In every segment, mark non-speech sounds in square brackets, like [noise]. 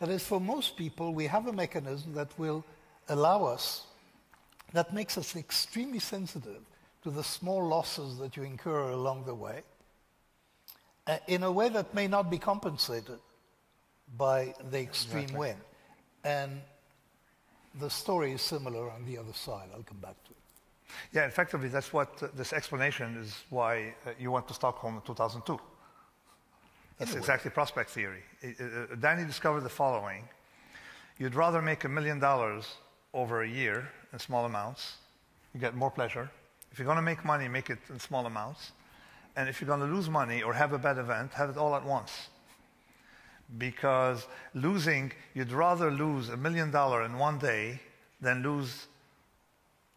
That is, for most people, we have a mechanism that will allow us, that makes us extremely sensitive to the small losses that you incur along the way, uh, in a way that may not be compensated by the extreme Exactly. win. And the story is similar on the other side. I'll come back to it. Yeah, effectively, that's what uh, this explanation is why uh, you went to Stockholm in 2002. That's exactly prospect theory. Uh, Danny discovered the following you'd rather make a million dollars over a year in small amounts, you get more pleasure. If you're going to make money, make it in small amounts. And if you're going to lose money or have a bad event, have it all at once. Because losing, you'd rather lose a million dollar in one day than lose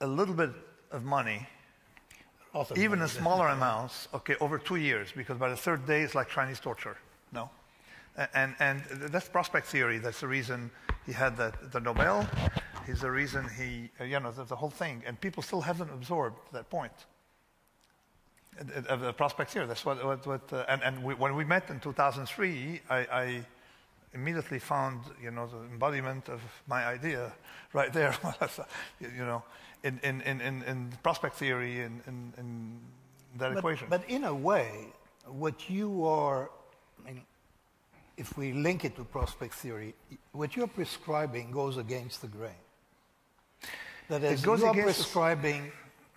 a little bit of money, Even in smaller amounts, okay, over two years, because by the third day it's like Chinese torture. No? And, and that's prospect theory. That's the reason he had the, the Nobel. He's the reason he, uh, you know, the, the whole thing. And people still haven't absorbed that point of the prospect theory. That's what, what, what uh, and, and we, when we met in 2003, I, I immediately found, you know, the embodiment of my idea right there, [laughs] you know, in, in, in, in, in prospect theory and in, in that But, equation. but in a way, what you are, I mean, if we link it to prospect theory, what you're prescribing goes against the grain. That is, goes you're prescribing,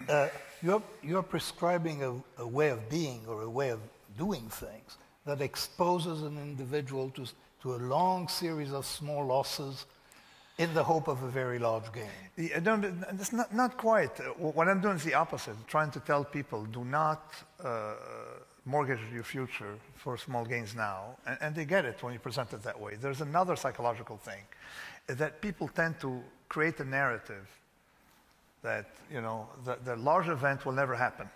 uh, you're, you're prescribing a, a way of being or a way of doing things that exposes an individual to, to a long series of small losses in the hope of a very large gain. Yeah, no, not, not quite. What I'm doing is the opposite, trying to tell people do not uh, mortgage your future for small gains now. And, and they get it when you present it that way. There's another psychological thing that people tend to create a narrative that, you know, the, the large event will never happen.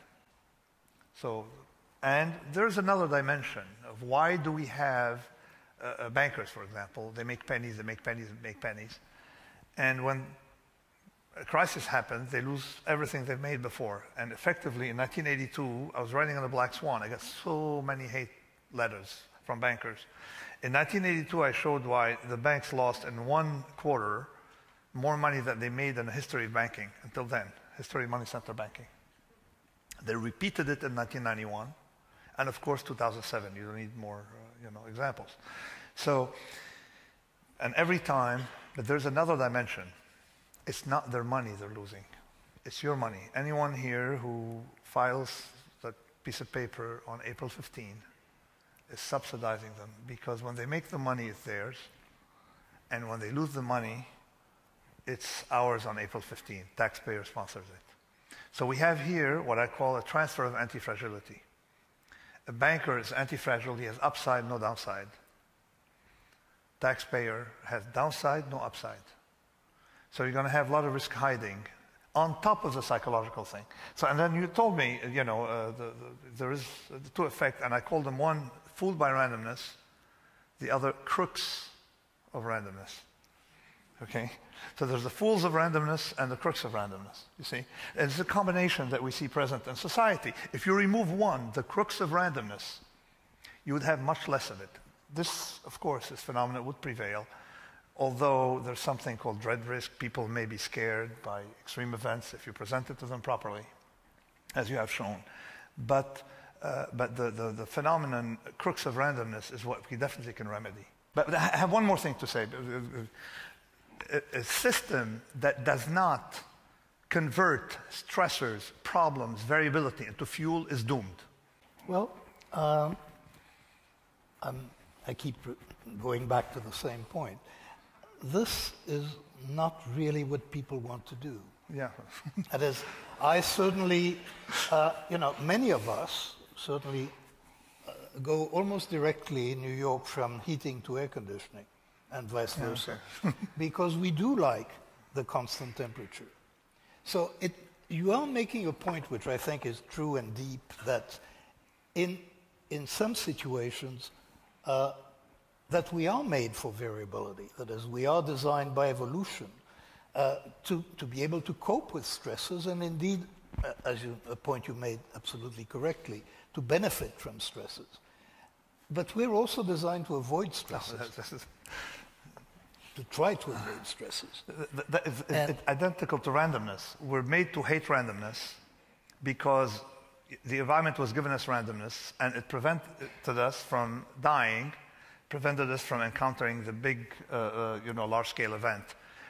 So, and there's another dimension of why do we have uh, uh, bankers, for example, they make pennies, they make pennies, they make pennies. And when a crisis happens, they lose everything they've made before. And effectively, in 1982, I was writing on the Black Swan. I got so many hate letters from bankers. In 1982, I showed why the banks lost in one quarter more money than they made in the history of banking until then, history of money center banking. They repeated it in 1991, and of course 2007. You don't need more, uh, you know, examples. So, and every time, but there's another dimension. It's not their money they're losing; it's your money. Anyone here who files that piece of paper on April 15 is subsidizing them because when they make the money, it's theirs, and when they lose the money, it's ours on April 15. Taxpayer sponsors it. So we have here what I call a transfer of anti-fragility. A banker is anti-fragile, he has upside, no downside. Taxpayer has downside, no upside. So you're going to have a lot of risk hiding on top of the psychological thing. So, and then you told me, you know, uh, the, the, there is the two effects, and I call them one fooled by randomness, the other crooks of randomness. Okay? So there's the fools of randomness and the crooks of randomness, you see? It's a combination that we see present in society. If you remove one, the crooks of randomness, you would have much less of it. This, of course, this phenomenon would prevail, although there's something called dread risk. People may be scared by extreme events if you present it to them properly, as you have shown. But, uh, but the, the, the phenomenon, crooks of randomness, is what we definitely can remedy. But I have one more thing to say. A, system that does not convert stressors, problems, variability into fuel is doomed. Well, um, I keep going back to the same point. This is not really what people want to do. Yeah. [laughs] That is, I certainly, uh, you know, many of us certainly uh, go almost directly in New York from heating to air conditioning and vice versa, [laughs] because we do like the constant temperature. So it, you are making a point which I think is true and deep that in, in some situations uh, that we are made for variability, that is, we are designed by evolution uh, to, to be able to cope with stresses and indeed, uh, as you, a point you made absolutely correctly, to benefit from stresses. But we're also designed to avoid [laughs] stresses. To try to avoid stresses. That is, it's identical to randomness. We're made to hate randomness because the environment was given us randomness and it prevented us from dying, prevented us from encountering the big, uh, uh, you know, large-scale event.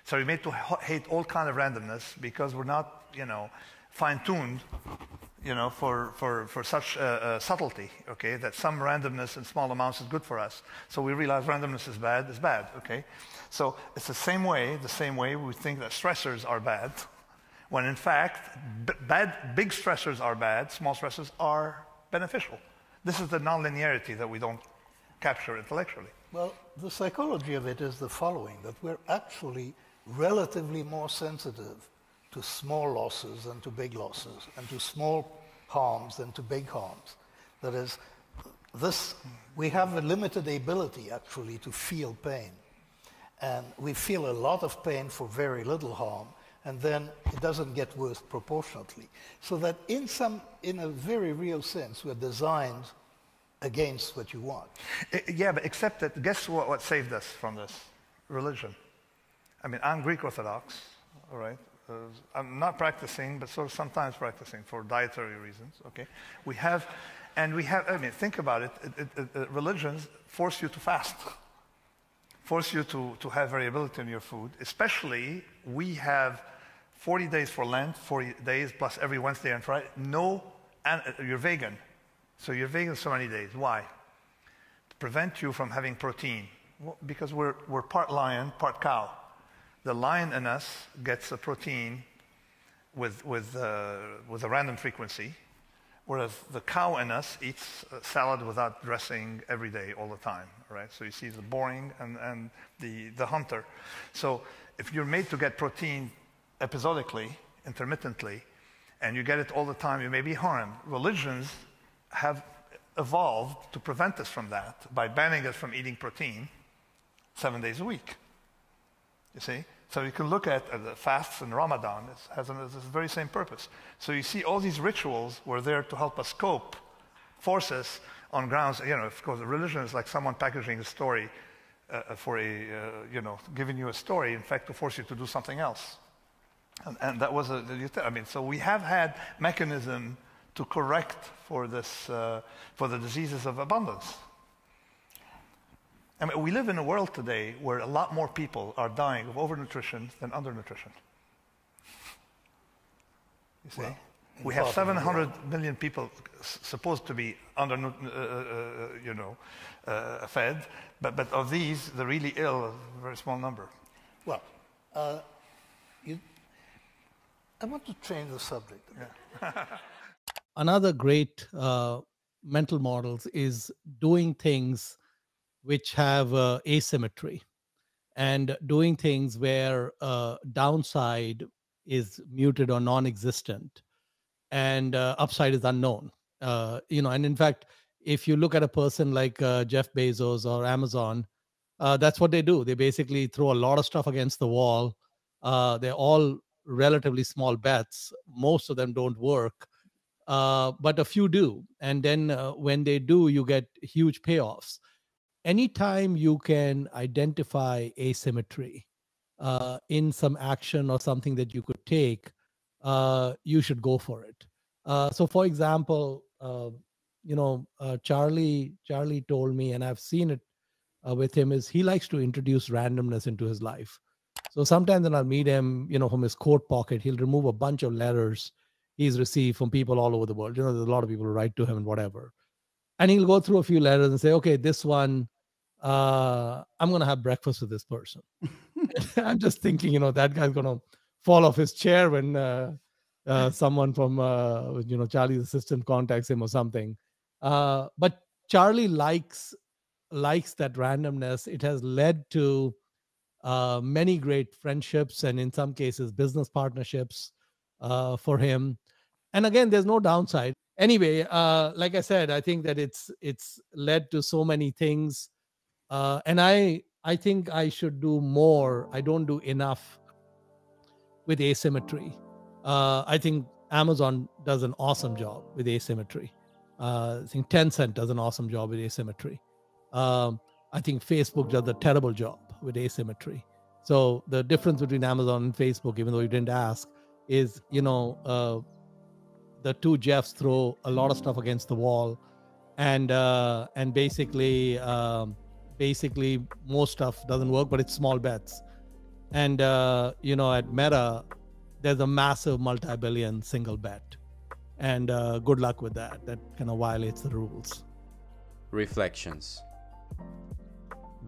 So we're made to hate all kind of randomness because we're not, you know, fine-tuned, you know, for, for, for such uh, uh, subtlety, okay, that some randomness in small amounts is good for us. So we realize randomness is bad, is bad, okay? So it's the same way, the same way we think that stressors are bad, when in fact, bad, big stressors are bad, small stressors are beneficial. This is the nonlinearity that we don't capture intellectually. Well, the psychology of it is the following that we're actually relatively more sensitive to small losses than to big losses, and to small harms than to big harms. That is, this, we have a limited ability actually to feel pain. And we feel a lot of pain for very little harm, and then it doesn't get worse proportionately. So that in some, in a very real sense, we're designed against what you want. Yeah, but except that, guess what, what saved us from this? Religion. I mean, I'm Greek Orthodox, all right? Uh, I'm not practicing, but sort of sometimes practicing for dietary reasons, okay? We have, and we have, I mean, think about it, it, it, it religions force you to fast force you to, to have variability in your food. Especially, we have 40 days for Lent, 40 days plus every Wednesday and Friday. No, and uh, you're vegan. So you're vegan so many days. Why? To prevent you from having protein. Well, because we're, we're part lion, part cow. The lion in us gets a protein with, with, uh, with a random frequency, Whereas the cow in us eats salad without dressing every day, all the time, right? So you see the boring and, and the, the hunter. So if you're made to get protein episodically, intermittently, and you get it all the time, you may be harmed. Religions have evolved to prevent us from that by banning us from eating protein seven days a week. You see? So you can look at uh, the fasts in Ramadan. It has, an, the very same purpose. So you see all these rituals were there to help us cope, force us on grounds, you know, of course, religion is like someone packaging a story uh, uh, for a, uh, you know, giving you a story, in fact, to force you to do something else. And, and that was a, I mean, so we have had mechanism to correct for this, uh, for the diseases of abundance. I mean, we live in a world today where a lot more people are dying of overnutrition than undernutrition. You see? Well, we have 700 million people supposed to be under, uh, uh, uh, you know, uh, fed, but, but of these, the really ill, a very small number. Well, uh, you, I want to change the subject. Yeah. [laughs] Another great uh, mental models is doing things which have uh, asymmetry and doing things where uh, downside is muted or non-existent and uh, upside is unknown uh, you know and in fact if you look at a person like uh, jeff bezos or amazon uh, that's what they do. They basically throw a lot of stuff against the wall they're all relatively small bets. Most of them don't work but a few do. And then when they do you get huge payoffs anytime you can identify asymmetry uh, in some action or something that you could take, uh, you should go for it. Uh, so, for example, uh, you know, uh, Charlie Charlie told me, and I've seen it uh, with him, is he likes to introduce randomness into his life. So sometimes when I'll meet him, you know, from his coat pocket, he'll remove a bunch of letters he's received from people all over the world. You know, there's a lot of people who write to him and whatever and he'll go through a few letters and say, okay, this one, uh, I'm gonna have breakfast with this person. [laughs] I'm just thinking, you know, that guy's gonna fall off his chair when uh, uh, someone from, uh, you know, Charlie's assistant contacts him or something. Uh, but Charlie likes likes that randomness. It has led to uh, many great friendships and, in some cases, business partnerships for him. And again, there's no downside anyway, uh, like I said, I think that it's it's led to so many things, uh, and I I think I should do more. I don't do enough with asymmetry. Uh, I think Amazon does an awesome job with asymmetry. Uh, I think Tencent does an awesome job with asymmetry. Um, I think Facebook does a terrible job with asymmetry. So the difference between Amazon and Facebook, even though you didn't ask, is you know uh, the two Jeffs throw a lot of stuff against the wall, and uh, and basically um, basically most stuff doesn't work, but it's small bets. And uh, you know at Meta, there's a massive multi-billion single bet, and uh, good luck with that. That kind of violates the rules. Reflections.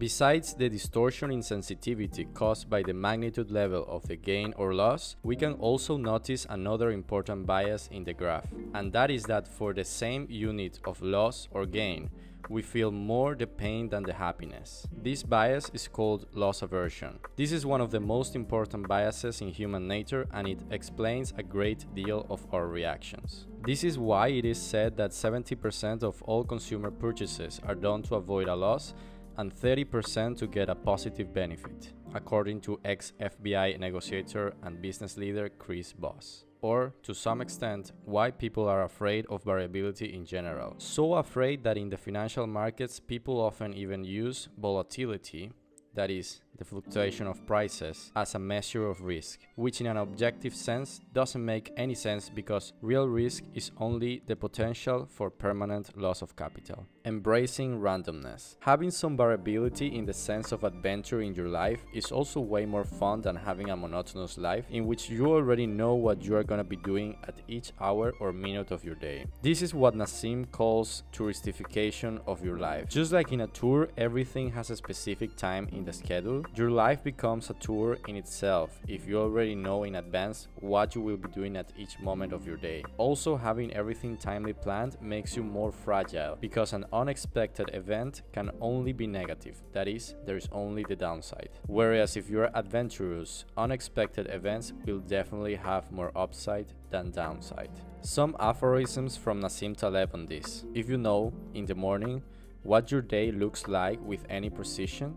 Besides the distortion in sensitivity caused by the magnitude level of the gain or loss, we can also notice another important bias in the graph, and that is that for the same unit of loss or gain, we feel more the pain than the happiness. This bias is called loss aversion. This is one of the most important biases in human nature and it explains a great deal of our reactions. This is why it is said that 70% of all consumer purchases are done to avoid a loss and 30% to get a positive benefit, according to ex FBI negotiator and business leader Chris Voss. Or, to some extent, why people are afraid of variability in general. So afraid that in the financial markets, people often even use volatility, that is, the fluctuation of prices as a measure of risk, which in an objective sense doesn't make any sense because real risk is only the potential for permanent loss of capital. Embracing randomness. Having some variability in the sense of adventure in your life is also way more fun than having a monotonous life in which you already know what you are going to be doing at each hour or minute of your day. This is what Nassim calls touristification of your life. Just like in a tour, everything has a specific time in the schedule, your life becomes a tour in itself if you already know in advance what you will be doing at each moment of your day. Also, having everything timely planned makes you more fragile because an unexpected event can only be negative, that is, there is only the downside. Whereas if you're adventurous, unexpected events will definitely have more upside than downside. Some aphorisms from Nassim Taleb on this. If you know, in the morning, what your day looks like with any precision,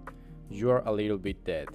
you are a little bit dead.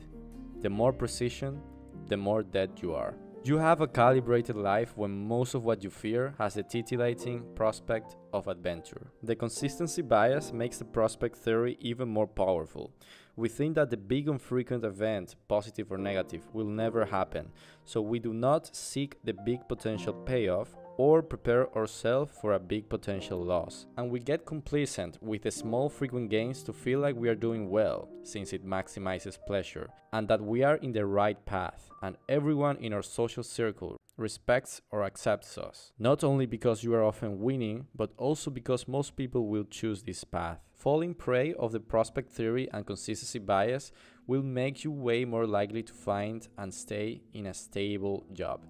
The more precision, the more dead you are. You have a calibrated life when most of what you fear has the titillating prospect of adventure. The consistency bias makes the prospect theory even more powerful. We think that the big and frequent event, positive or negative, will never happen, so we do not seek the big potential payoff or prepare ourselves for a big potential loss. And we get complacent with the small frequent gains to feel like we are doing well, since it maximizes pleasure, and that we are in the right path, and everyone in our social circle respects or accepts us. Not only because you are often winning, but also because most people will choose this path. Falling prey of the prospect theory and consistency bias will make you way more likely to find and stay in a stable job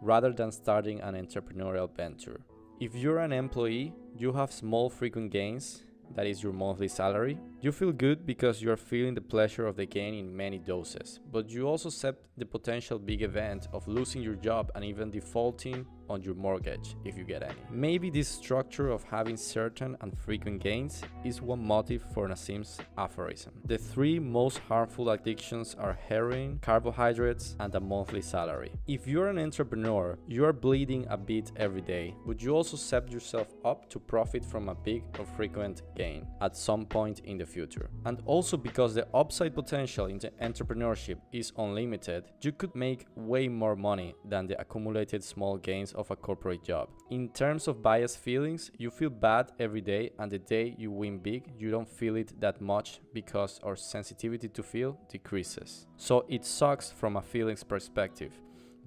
rather than starting an entrepreneurial venture. If you're an employee, you have small frequent gains, that is your monthly salary. You feel good because you are feeling the pleasure of the gain in many doses, but you also accept the potential big event of losing your job and even defaulting on your mortgage if you get any. Maybe this structure of having certain and frequent gains is one motive for Nassim's aphorism. The three most harmful addictions are heroin, carbohydrates, and a monthly salary. If you're an entrepreneur, you are bleeding a bit every day, but you also set yourself up to profit from a big or frequent gain at some point in the future. And also because the upside potential in the entrepreneurship is unlimited, you could make way more money than the accumulated small gains of a corporate job. In terms of biased feelings, you feel bad every day, and the day you win big, you don't feel it that much because our sensitivity to feel decreases. So it sucks from a feelings perspective.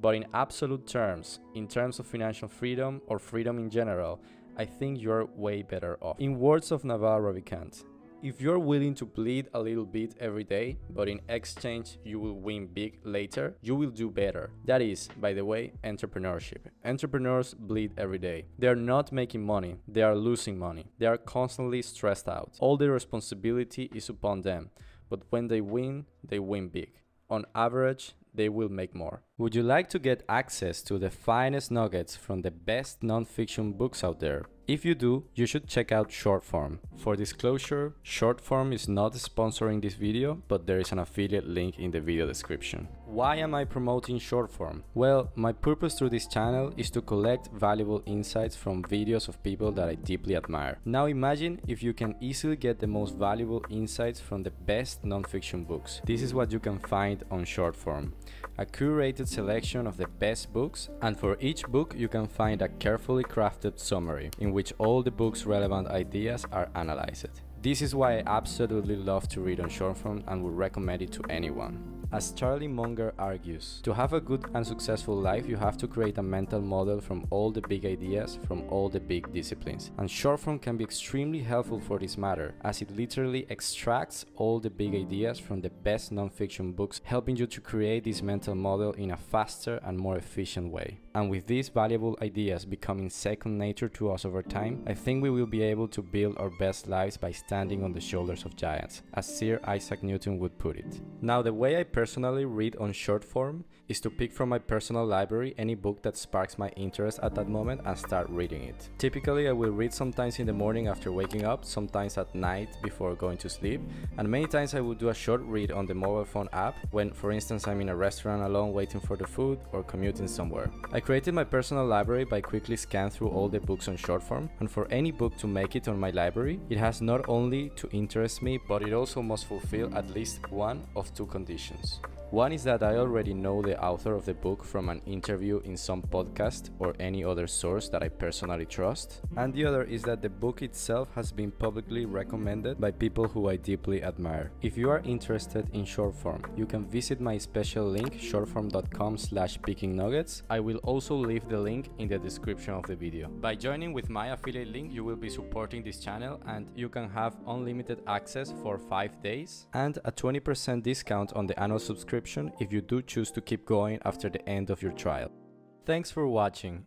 But in absolute terms, in terms of financial freedom or freedom in general, I think you're way better off. In words of Naval Ravikant, if you're willing to bleed a little bit every day, but in exchange you will win big later, you will do better. That is, by the way, entrepreneurship. Entrepreneurs bleed every day. They are not making money, they are losing money. They are constantly stressed out. All the responsibility is upon them, but when they win, they win big. On average, they will make more. Would you like to get access to the finest nuggets from the best nonfiction books out there? If you do, you should check out Shortform. For disclosure, Shortform is not sponsoring this video, but there is an affiliate link in the video description. Why am I promoting Shortform? Well, my purpose through this channel is to collect valuable insights from videos of people that I deeply admire. Now imagine if you can easily get the most valuable insights from the best nonfiction books. This is what you can find on Shortform. A curated selection of the best books, and for each book you can find a carefully crafted summary in which all the book's relevant ideas are analyzed. This is why I absolutely love to read on Shortform and would recommend it to anyone. As Charlie Munger argues, to have a good and successful life, you have to create a mental model from all the big ideas, from all the big disciplines. And Shortform can be extremely helpful for this matter, as it literally extracts all the big ideas from the best nonfiction books, helping you to create this mental model in a faster and more efficient way. And with these valuable ideas becoming second nature to us over time, I think we will be able to build our best lives by standing on the shoulders of giants, as Sir Isaac Newton would put it. Now, the way I personally read on Shortform is to pick from my personal library any book that sparks my interest at that moment and start reading it. Typically, I will read sometimes in the morning after waking up, sometimes at night before going to sleep, and many times I will do a short read on the mobile phone app when, for instance, I'm in a restaurant alone waiting for the food or commuting somewhere. I created my personal library by quickly scan through all the books on Shortform, and for any book to make it on my library, it has not only to interest me, but it also must fulfill at least one of two conditions. Jones. One is that I already know the author of the book from an interview in some podcast or any other source that I personally trust. And the other is that the book itself has been publicly recommended by people who I deeply admire. If you are interested in Shortform, you can visit my special link shortform.com slash nuggets. I will also leave the link in the description of the video. By joining with my affiliate link, you will be supporting this channel and you can have unlimited access for 5 days and a 20% discount on the annual subscription if you do choose to keep going after the end of your trial. Thanks for watching.